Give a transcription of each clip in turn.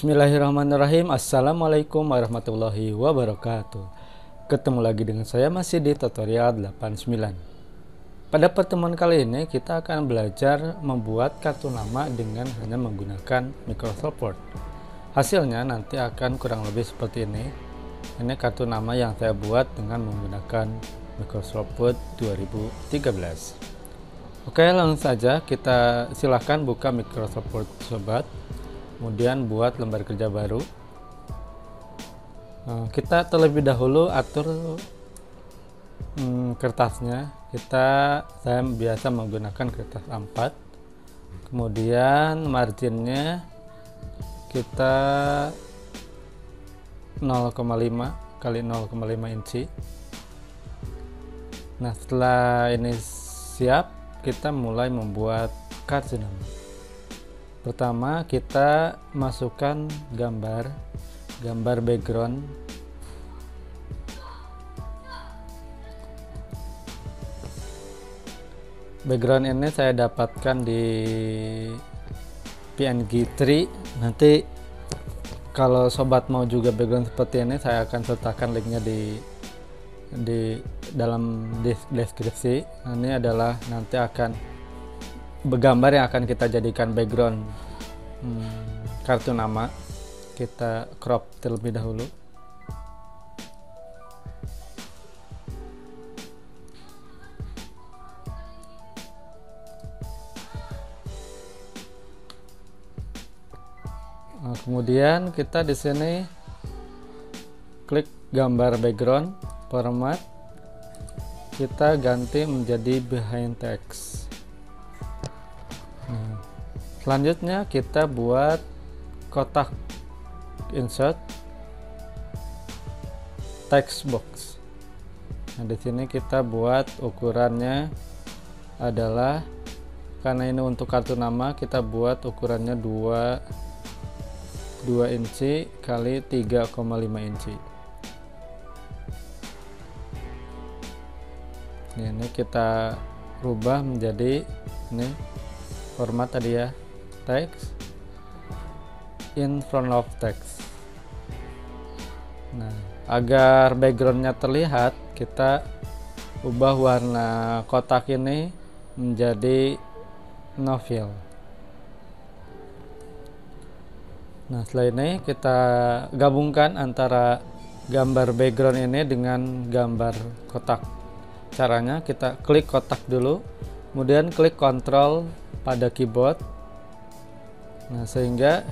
Bismillahirrahmanirrahim. Assalamualaikum warahmatullahi wabarakatuh. Ketemu lagi dengan saya masih di tutorial 89 Pada pertemuan kali ini kita akan belajar membuat kartu nama dengan hanya menggunakan Microsoft Word. Hasilnya nanti akan kurang lebih seperti ini. Ini kartu nama yang saya buat dengan menggunakan Microsoft Word 2013 Oke langsung saja kita silahkan buka Microsoft Word sobat kemudian buat lembar kerja baru. Nah, kita terlebih dahulu atur hmm, kertasnya. Kita saya biasa menggunakan kertas A4 kemudian marginnya kita 0,5 kali 0,5 inci. Nah setelah ini siap kita mulai membuat nama pertama kita masukkan gambar gambar background. Background ini saya dapatkan di PNG 3 nanti kalau sobat mau juga background seperti ini saya akan sertakan linknya di di dalam deskripsi. Ini adalah nanti akan bergambar yang akan kita jadikan background. Hmm, kartu nama kita crop terlebih dahulu. Nah, kemudian kita di sini klik gambar background format. Kita ganti menjadi behind text selanjutnya kita buat kotak insert text box. Nah di sini kita buat ukurannya adalah karena ini untuk kartu nama kita buat ukurannya 2 2 inci kali 3,5 inci. Ini kita rubah menjadi ini format tadi ya text in front of text nah agar backgroundnya terlihat kita ubah warna kotak ini menjadi novel. Nah setelah ini kita gabungkan antara gambar background ini dengan gambar kotak. Caranya kita klik kotak dulu kemudian klik kontrol pada keyboard Nah, sehingga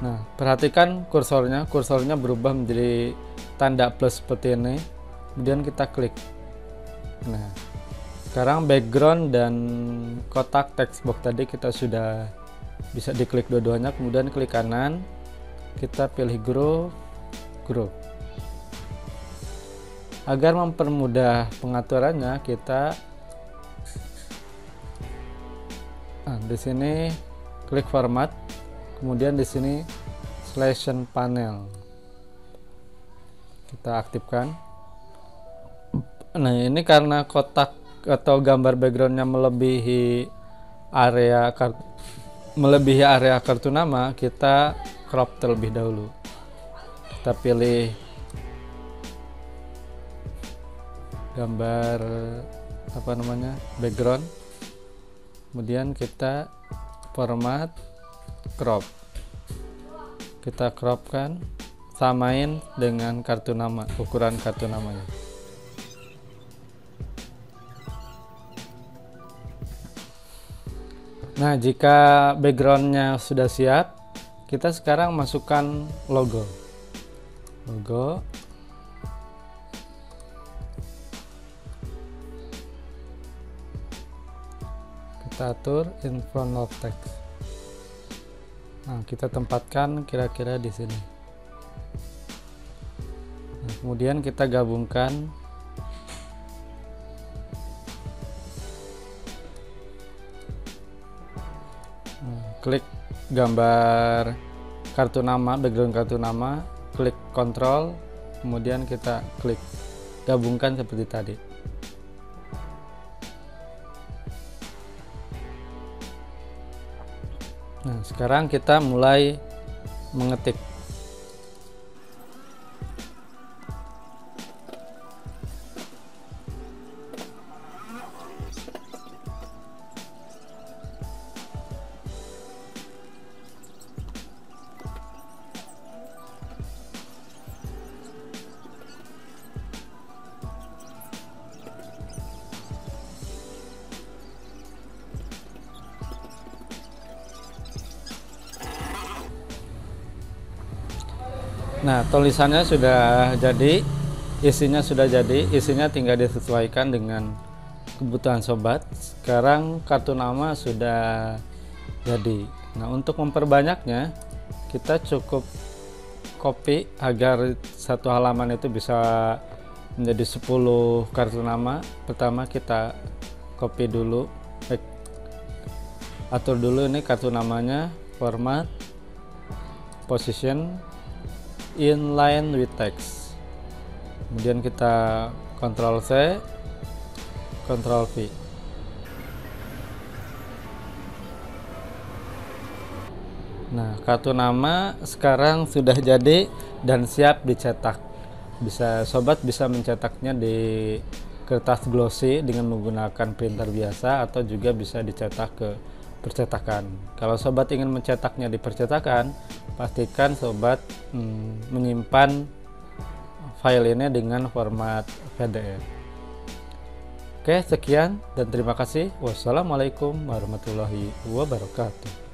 Nah, perhatikan kursornya, kursornya berubah menjadi tanda plus seperti ini. Kemudian kita klik. Nah, sekarang background dan kotak text box tadi kita sudah bisa diklik dua-duanya, kemudian klik kanan, kita pilih group, group. Agar mempermudah pengaturannya, kita Nah, di sini klik format, kemudian di sini selection panel. Kita aktifkan. Nah, ini karena kotak atau gambar backgroundnya melebihi area melebihi area kartu nama, kita crop terlebih dahulu. Kita pilih gambar apa namanya background kemudian kita format crop. Kita cropkan samain dengan kartu nama ukuran kartu namanya. Nah jika backgroundnya sudah siap kita sekarang masukkan logo. Logo kita atur in front of text nah kita tempatkan kira-kira di sini. Nah, kemudian kita gabungkan. Nah, klik gambar kartu nama background kartu nama klik kontrol kemudian kita klik gabungkan seperti tadi Nah, sekarang kita mulai mengetik Nah, tulisannya sudah jadi, isinya sudah jadi, isinya tinggal disesuaikan dengan kebutuhan sobat. Sekarang kartu nama sudah jadi. Nah, untuk memperbanyaknya, kita cukup copy agar satu halaman itu bisa menjadi 10 kartu nama. Pertama kita copy dulu, eh, atur dulu ini kartu namanya, format, position, inline with text kemudian kita Ctrl C Ctrl V Nah, kartu nama sekarang sudah jadi dan siap dicetak. Bisa sobat bisa mencetaknya di kertas glossy dengan menggunakan printer biasa atau juga bisa dicetak ke percetakan. Kalau sobat ingin mencetaknya di percetakan, pastikan sobat hmm, menyimpan file ini dengan format PDF. Oke, sekian dan terima kasih. Wassalamualaikum warahmatullahi wabarakatuh.